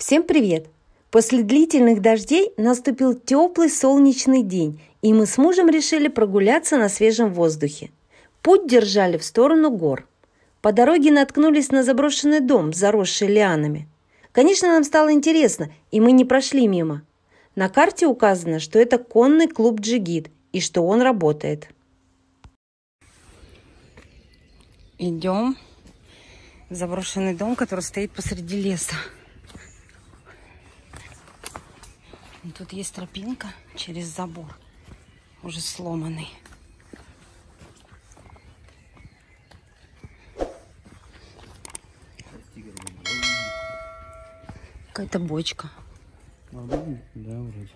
Всем привет! После длительных дождей наступил теплый солнечный день, и мы с мужем решили прогуляться на свежем воздухе. Путь держали в сторону гор. По дороге наткнулись на заброшенный дом, заросший лианами. Конечно, нам стало интересно, и мы не прошли мимо. На карте указано, что это конный клуб «Джигит» и что он работает. Идем в заброшенный дом, который стоит посреди леса. Тут есть тропинка через забор, уже сломанный. Какая-то бочка. Да, вроде.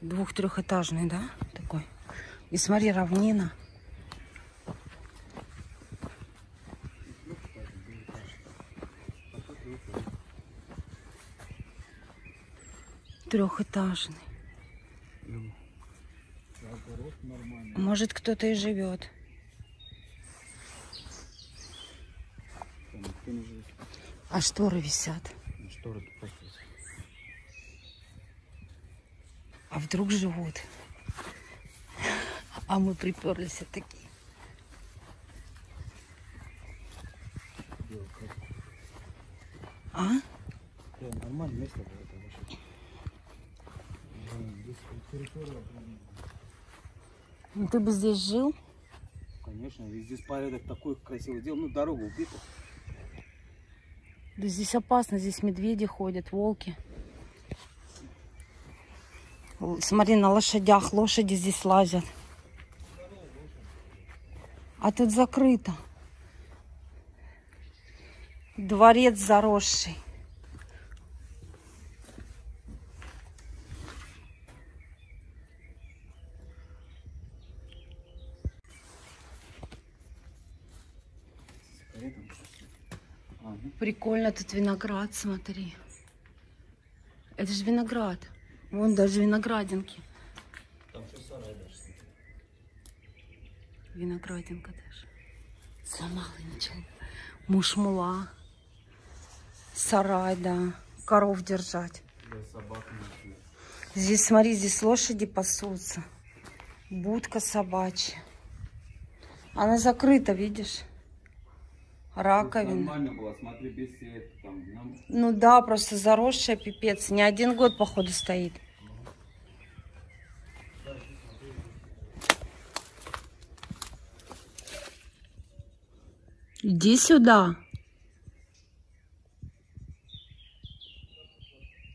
Двух-трехэтажный, да? Такой. И смотри, равнина. Трехэтажный. Может, кто-то и живет. А шторы висят. Шторы тут просто. А вдруг живут? А мы приперлись такие. А? Да, нормальное место было здесь территория прям, Ну, ты бы здесь жил? Конечно, здесь порядок такой красивый делал. Ну, дорога убита. Да здесь опасно, здесь медведи ходят, волки. Смотри, на лошадях, лошади здесь лазят. А тут закрыто. Дворец заросший. Карета. А, ну, Прикольно тут виноград, смотри. Это же виноград. Вон даже виноградинки. там что сарай даже. Виноградинка даже. Сломала ничего. Мушмула. Сарай, да. Коров держать. Для собак не Здесь, смотри, здесь лошади пасутся. Будка собачья. Она закрыта, видишь? Раковина. Нормально было, смотри, без света. Там, нам... Ну да, просто заросшая пипец. Не один год, походу, стоит. Иди сюда.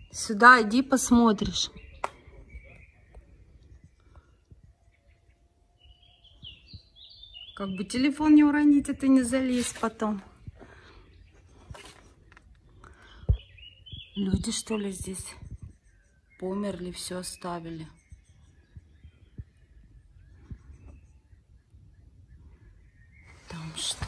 Сюда иди посмотришь. Как бы телефон не уронить, ты не залезь потом. Люди, что ли, здесь померли, все оставили. Там что?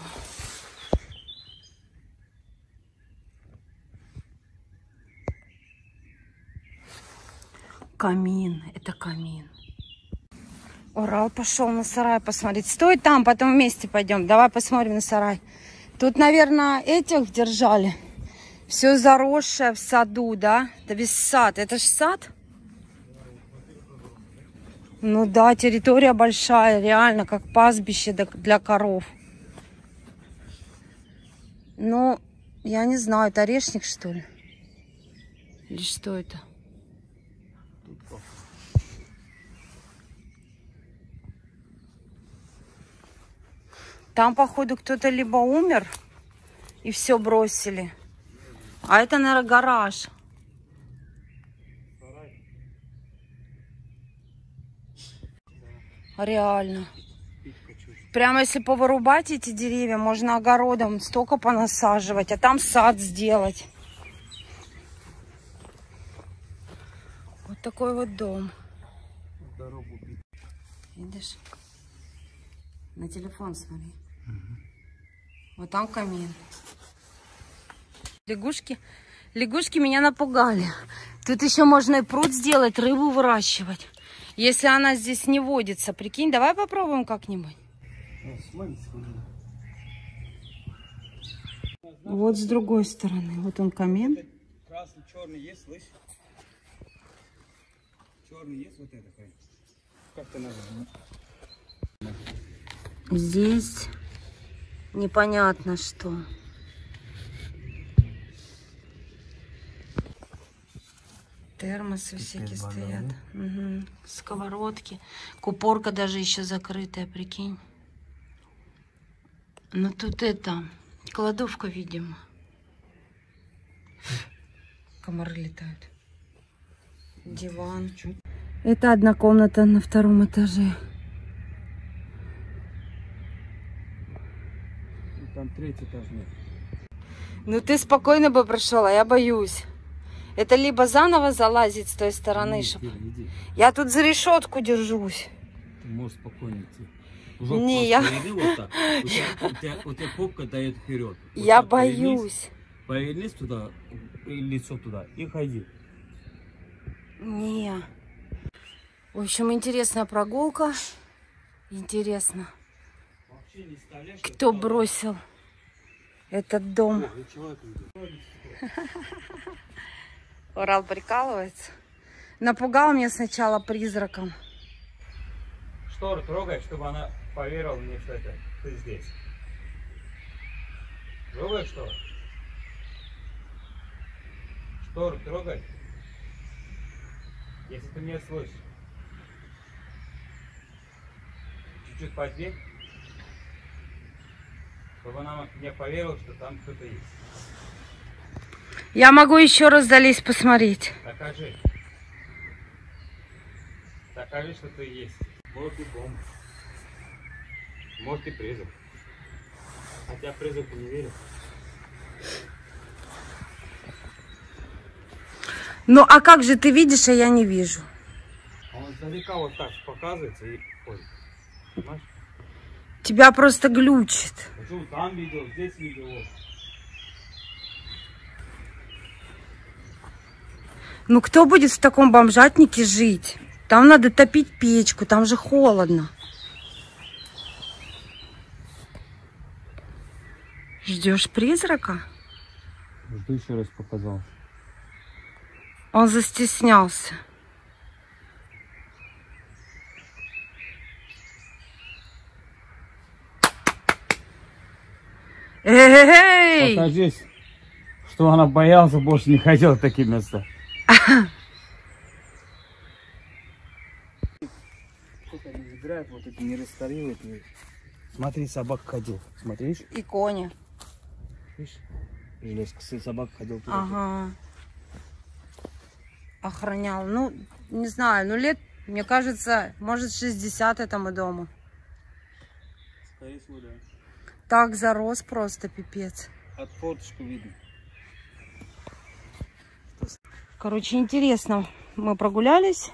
Камин, это камин. Урал пошел на сарай посмотреть. Стой там, потом вместе пойдем. Давай посмотрим на сарай. Тут, наверное, этих держали. Все заросшее в саду, да? Это весь сад. Это ж сад? Ну да, территория большая, реально, как пастбище для коров. Ну, я не знаю, это орешник, что ли? Или что это? Там, походу, кто-то либо умер и все бросили. А это, наверное, гараж. Реально. Прямо если повырубать эти деревья, можно огородом столько понасаживать, а там сад сделать. Вот такой вот дом. Видишь? На телефон смотри. Вот там камин. Лягушки. Лягушки меня напугали. Тут еще можно и пруд сделать, рыбу выращивать. Если она здесь не водится, прикинь, давай попробуем как-нибудь. Вот с другой стороны. Вот он камин. красный, черный есть, слышь? Черный есть вот это? Как ты называешь? Здесь непонятно что. Термосы всякие стоят. Мгм. Сковородки. Купорка даже еще закрытая, прикинь. Ну тут это, кладовка, видимо. Комары летают. Диван. Это одна комната на втором этаже. Ну, Там третий этаж нет. Ну ты спокойно бы прошел, а я боюсь. Это либо заново залазить с той стороны, Иди, чтоб- Кира, иди. Я тут за решетку держусь. Ты можешь спокойно идти. Не, я- вот так. У тебя, у тебя- у тебя попка дает вперед. Вот я боюсь. Повернись туда, лицо туда, и ходи. Не. В общем, интересная прогулка. Интересно, не кто бросил этот дом. Урал прикалывается. Напугал меня сначала призраком. Штору трогай, чтобы она поверила мне, что это ты здесь. Трогай штору. Штору трогай. Если ты меня слышишь. Чуть-чуть подвинь. Чтобы она мне поверила, что там кто-то есть. Я могу еще раз залезть посмотреть. Докажи. Докажи, что ты есть. Может и бомба. Может и призрак. Хотя призраку не верю. Ну а как же ты видишь, а я не вижу? Он издалека вот так показывается и? Тебя просто глючит. Почему там видел, здесь видел. вот. Ну кто будет в таком бомжатнике жить? Там надо топить печку, там же холодно. Ждешь призрака? Жду еще раз показал. Он застеснялся. Эй! Покажись, что она боялся, больше не хотел в такие места. Сколько они играют, вот эти не не- Смотри, собак ходил. Смотришь? И кони. Видишь? Железка, сын собак ходил туда. Ага. Охранял. Ну, не знаю, ну лет, мне кажется, может 60 этому дому. Скорее всего, да. Так зарос просто пипец. От форточку видно. Короче, интересно. Мы прогулялись.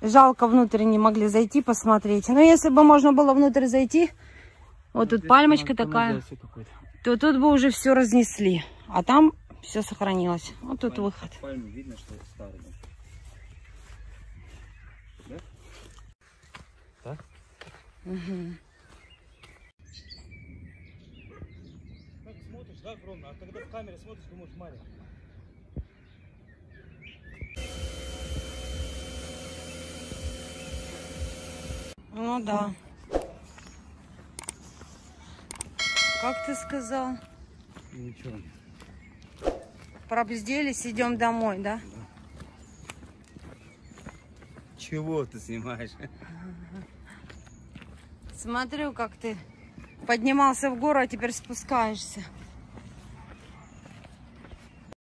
Жалко, внутрь не могли зайти посмотреть. Но если бы можно было внутрь зайти, вот тут пальмочка такая, то тут бы уже все разнесли. А там все сохранилось. Вот тут выход. Пальму видно, что старый. Да? Так? Мгм. Смотришь, да, огромно, а когда в камере смотришь, думаешь, маленький. Ну да. Как ты сказал? Ничего. Пробзделись, идем домой, да? Чего ты снимаешь? Смотрю, как ты поднимался в гору, а теперь спускаешься.